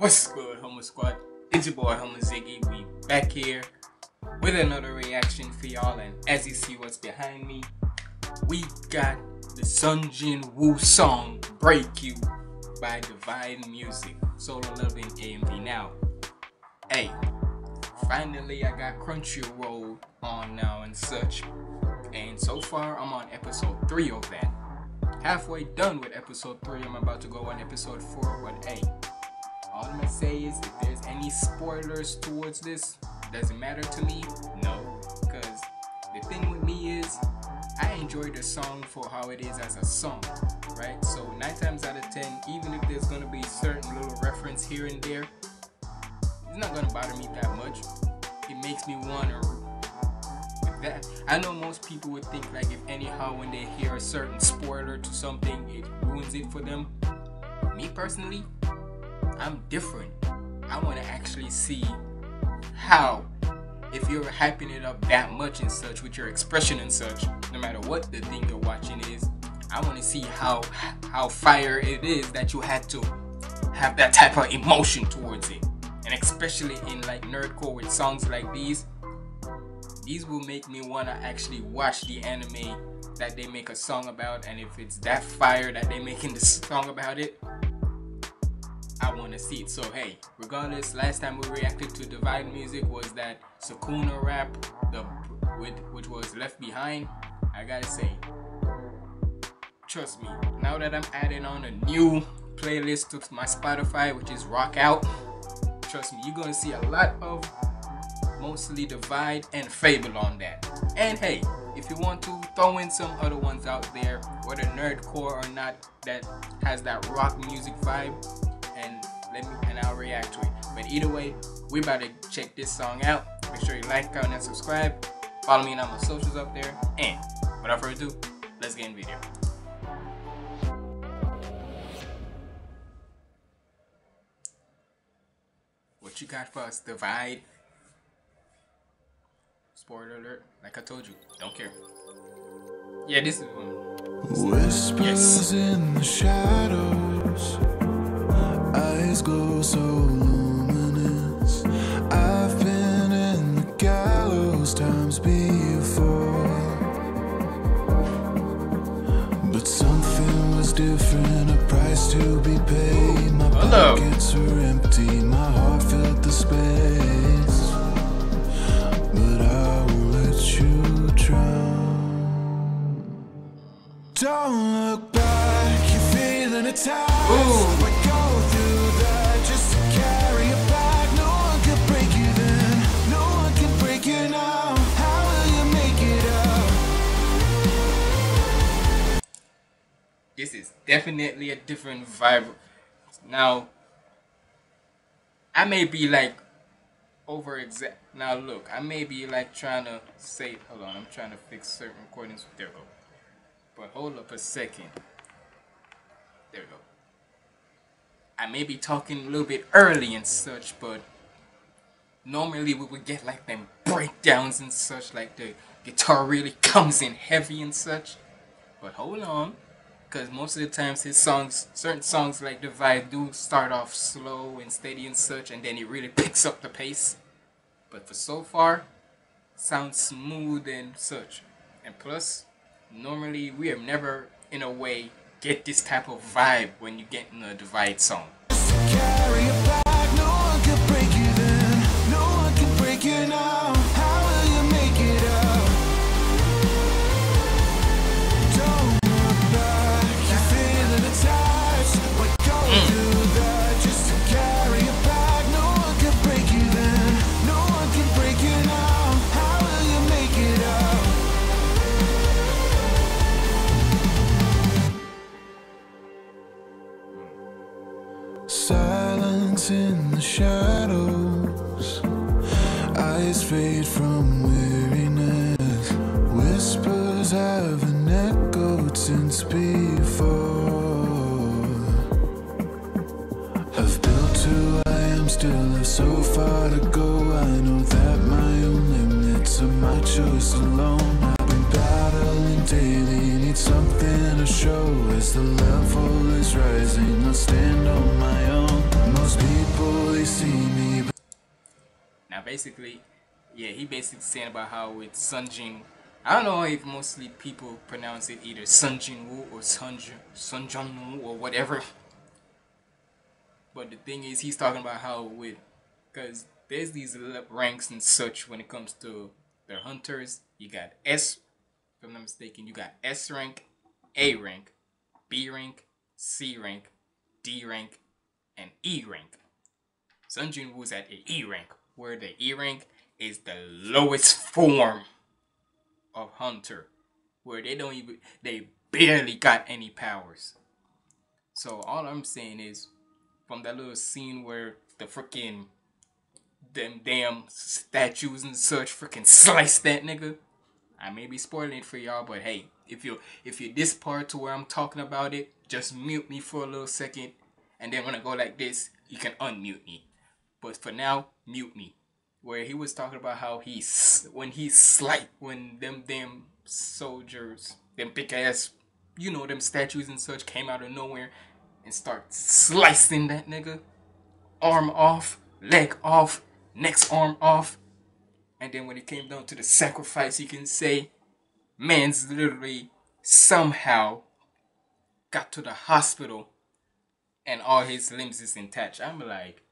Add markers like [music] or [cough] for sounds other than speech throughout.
What's good, Humble Squad? It's your boy Humble Ziggy. We back here with another reaction for y'all, and as you see what's behind me, we got the Sung Jin Woo song "Break You" by Divide Music, Solo Leveling AMV. Now, hey, finally I got Crunchyroll on now and such, and so far I'm on episode three of that. Halfway done with episode three, I'm about to go on episode four. But hey, all I'm gonna say is if there's any spoilers towards this, doesn't matter to me. No, because the thing with me is I enjoy the song for how it is as a song, right? So nine times out of ten, even if there's gonna be certain little reference here and there, it's not gonna bother me that much. It makes me wanna that. I know most people would think like if anyhow when they hear a certain spoiler to something, it ruins it for them. Me personally, I'm different. I want to actually see how, if you're hyping it up that much and such with your expression and such, no matter what the thing you're watching is, I want to see how how fire it is that you had to have that type of emotion towards it, and especially in like nerdcore with songs like these. These will make me want to actually watch the anime that they make a song about, and if it's that fire that they making the song about it, I want to see it. So hey, regardless, last time we reacted to Divide Music was that Sukuna rap, the with which was Left Behind. I gotta say, trust me. Now that I'm adding on a new playlist to my Spotify, which is Rock Out, trust me, you're gonna see a lot of mostly Divide and Fable on that. And hey, if you want to throw in some other ones out there, whether nerdcore or not, that has that rock music vibe, and let me and I'll react to it. But either way, we about to check this song out. Make sure you like, comment, and subscribe. Follow me on all my socials up there. And without further ado, let's get in the video. What you got for us, Divide? Spoiler alert, like I told you, don't care. Yeah, this is one. Whispers Yes. in the shadows, eyes glow so luminous. I've been in the gallows times before, but something was different. A price to be paid. My Hello. pockets were empty, my heart filled the space, but I won't let you drown. Don't definitely a different vibe. Now, I may be like over exact. Now, look, I may be like trying to say, hold on, I'm trying to fix certain recordings. There we go. But hold up a second. There we go. I may be talking a little bit early and such, but normally we would get like them breakdowns and such, like the guitar really [laughs] comes in heavy and such. But hold on because most of the times his songs, certain songs like Divide, do start off slow and steady and such, and then he really [laughs] picks up the pace. But for so far, sounds smooth and such. And plus, normally we have never, in a way, get this type of vibe when you get in a Divide song. Choice alone. I've been battling daily, need something to show as the level is rising. I'll stand on my own. Most people Now, basically, yeah, he basically saying about how it's Sunjin. I don't know if mostly people pronounce it either Sunjin Woo or Sunjin Sunjin or whatever. But the thing is, he's talking about how with, because there's these ranks and such when it comes to the hunters. You got S, if I'm not mistaken, you got S rank, A rank, B rank, C rank, D rank, and E rank. Sung Jin Woo's at a E rank, where the E rank is the lowest form of hunter, where they don't even they barely got any powers. So all I'm saying is, from that little scene where the freaking them damn statues and such freaking slice that nigga. I may be spoiling it for y'all, but hey, if you if you're this part to where I'm talking about it, just mute me for a little second, and then when I go like this, you can unmute me. But for now, mute me. Where he was talking about how he's when he slight when them damn soldiers, them big ass, you know, them statues and such came out of nowhere and start slicing that nigga, arm off, leg off, next arm off. And then when it came down to the sacrifice, you can say, man's literally somehow got to the hospital and all his limbs is intact. I'm like,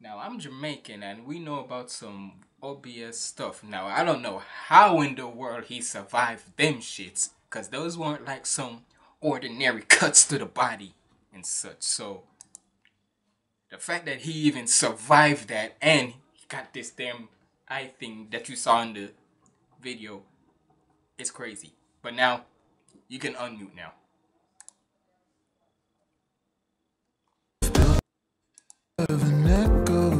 now I'm Jamaican and we know about some obvious stuff. Now I don't know how in the world he survived them shits, cause those weren't like some ordinary cuts to the body and such. So the fact that he even survived that and he got this damn eye thing that you saw in the video is crazy. But now you can unmute now.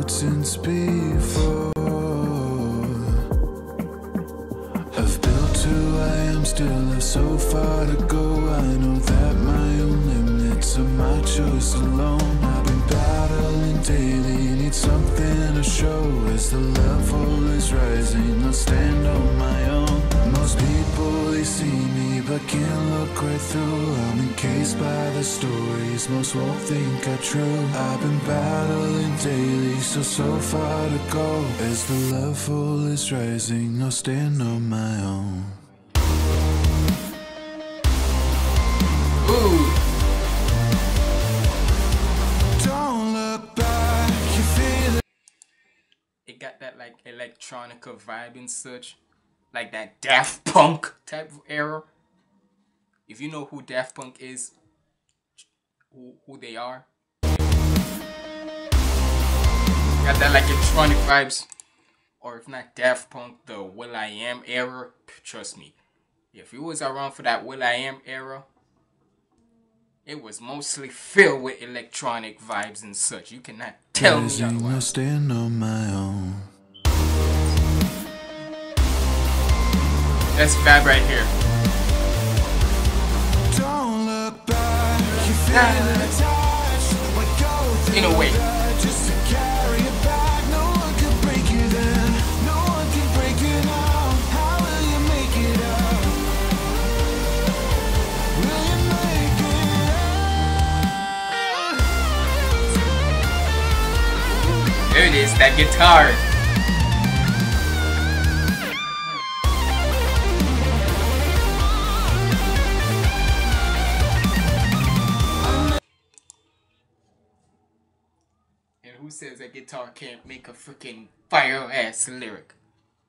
Since before. I've built who I am, still have so far to go. I know that my own limits are my choice alone. Battling daily, need something to show as the level is rising. I'll stand on my own. Most people they see me but can't look right through. I'm encased by the stories most won't think are true. I've been battling daily, so so far to go. As the level is rising, I'll stand on my own. Electronica vibe and such, like that Daft [laughs] Punk type of era. If you know who Daft Punk is, who who they are, got that like electronic vibes, or if not Daft Punk, the will.i.am era. Trust me, if you was around for that will.i.am era, it was mostly filled with electronic vibes and such. You cannot tell me otherwise. stand on my own. That's vibe right here. Don't look back, you feel it attached. What go through In a way. just to carry it back. No one can break you then. No one can break you now. How will you make it out? Will you make it out? There it is, that guitar. Says that guitar can't make a freaking fire ass lyric?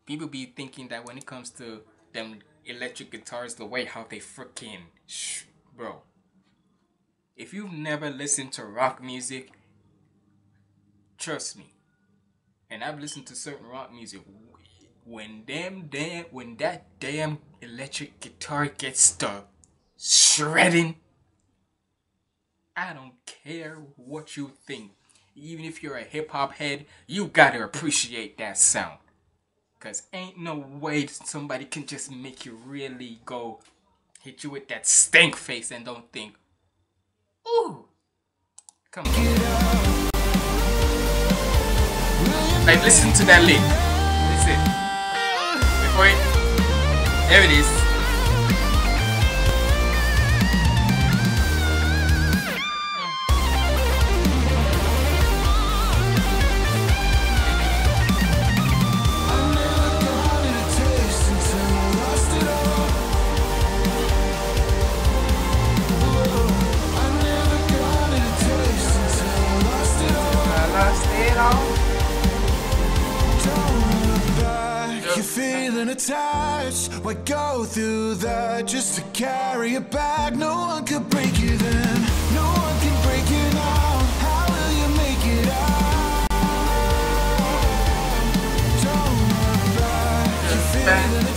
People be thinking that when it comes to them electric guitars, the way how they freaking shh, bro. If you've never listened to rock music, trust me, and I've listened to certain rock music. When damn damn when that damn electric guitar gets stuck shredding, I don't care what you think. Even if you're a hip hop head, you gotta appreciate that sound. Cause ain't no way somebody can just make you really go hit you with that stank face and don't think, ooh, come on. Like, listen to that lick. Listen. Before it. There it is. Feeling attached. Why go through that just to carry it back? No one could break you then. No one can break you now. How will you make it out? Don't look back. You're feeling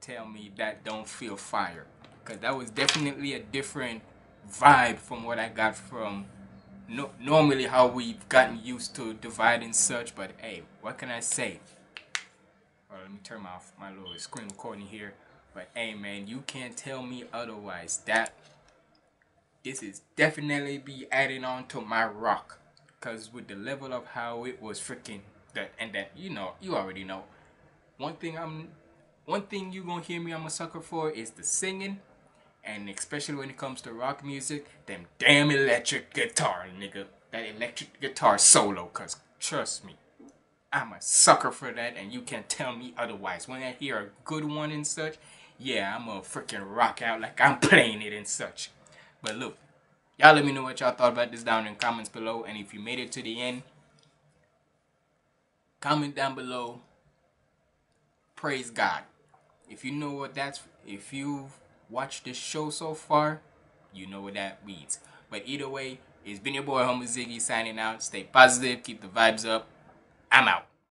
tell me that don't feel fire. Because that was definitely a different vibe from what I got from no, normally how we've gotten used to divide and such. But hey, what can I say? Well, let me turn my my little screen recording here. But hey, man, you can't tell me otherwise. That this is definitely be adding on to my rock, cause with the level of how it was freaking that and that you know you already know. One thing I'm, one thing you gonna hear me I'm a sucker for is the singing, and especially when it comes to rock music, them damn electric guitar, nigga. That electric guitar solo, cause trust me, I'm a sucker for that, and you can't tell me otherwise. When I hear a good one and such, yeah, I'm gonna freaking rock out like I'm playing it and such. But look, y'all let me know what y'all thought about this down in comments below, and if you made it to the end, comment down below. Praise God. If you know what that's, if you've watched this show so far, you know what that means. But either way, it's been your boy Humble Ziggy signing out. Stay positive, keep the vibes up. I'm out.